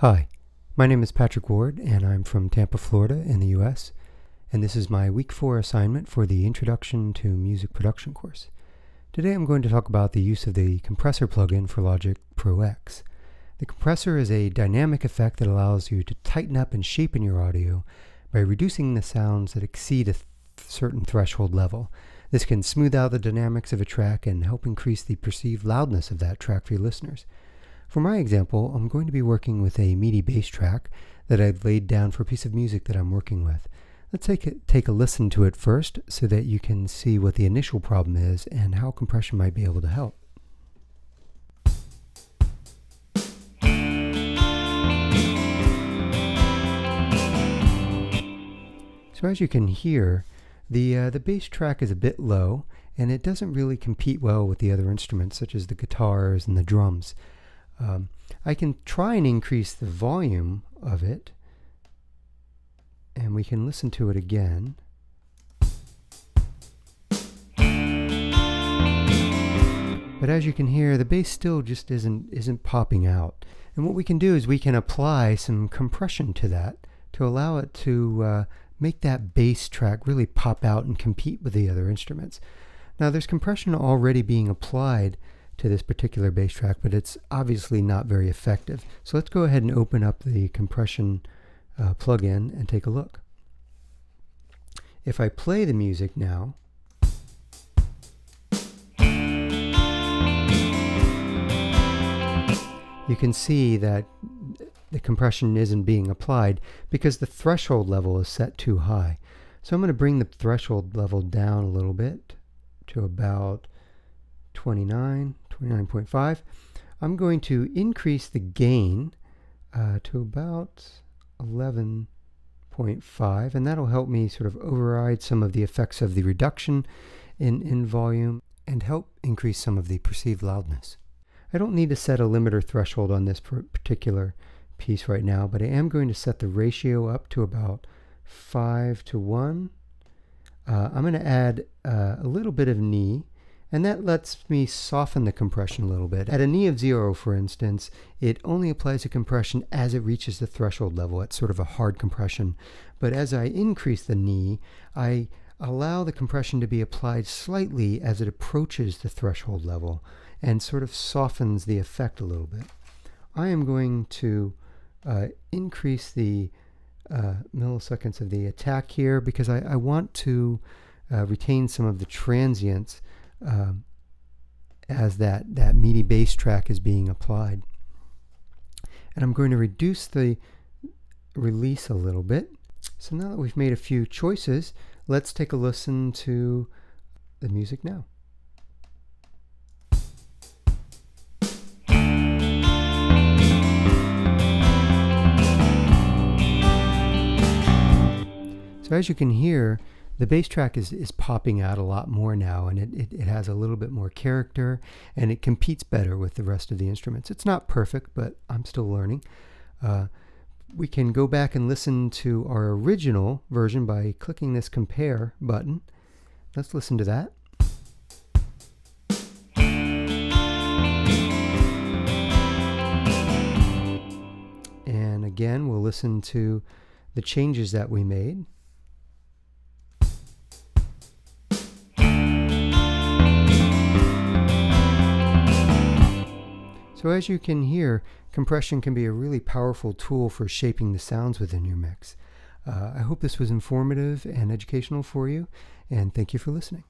Hi, my name is Patrick Ward, and I'm from Tampa, Florida, in the US, and this is my week four assignment for the Introduction to Music Production course. Today I'm going to talk about the use of the compressor plugin for Logic Pro X. The compressor is a dynamic effect that allows you to tighten up and shape in your audio by reducing the sounds that exceed a th- certain threshold level. This can smooth out the dynamics of a track and help increase the perceived loudness of that track for your listeners. For my example, I'm going to be working with a MIDI bass track that I've laid down for a piece of music that I'm working with. Let's take a, take a listen to it first so that you can see what the initial problem is and how compression might be able to help. So as you can hear, the, uh, the bass track is a bit low and it doesn't really compete well with the other instruments such as the guitars and the drums. Um, I can try and increase the volume of it, and we can listen to it again. But as you can hear, the bass still just isn't isn't popping out. And what we can do is we can apply some compression to that to allow it to uh, make that bass track really pop out and compete with the other instruments. Now there's compression already being applied to this particular bass track, but it's obviously not very effective. So let's go ahead and open up the compression uh, plugin and take a look. If I play the music now, you can see that the compression isn't being applied because the threshold level is set too high. So I'm going to bring the threshold level down a little bit to about 29, 29.5. I'm going to increase the gain uh, to about 11.5 and that'll help me sort of override some of the effects of the reduction in, in volume and help increase some of the perceived loudness. I don't need to set a limiter threshold on this particular piece right now, but I am going to set the ratio up to about 5 to 1. Uh, I'm going to add uh, a little bit of knee and that lets me soften the compression a little bit. At a knee of zero, for instance, it only applies a compression as it reaches the threshold level. It's sort of a hard compression. But as I increase the knee, I allow the compression to be applied slightly as it approaches the threshold level and sort of softens the effect a little bit. I am going to uh, increase the uh, milliseconds of the attack here because I, I want to uh, retain some of the transients um, as that, that MIDI bass track is being applied. And I'm going to reduce the release a little bit. So now that we've made a few choices, let's take a listen to the music now. So as you can hear, the bass track is, is popping out a lot more now and it, it, it, has a little bit more character and it competes better with the rest of the instruments. It's not perfect, but I'm still learning. Uh, we can go back and listen to our original version by clicking this compare button. Let's listen to that. And again, we'll listen to the changes that we made. So as you can hear, compression can be a really powerful tool for shaping the sounds within your mix. Uh, I hope this was informative and educational for you, and thank you for listening.